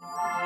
you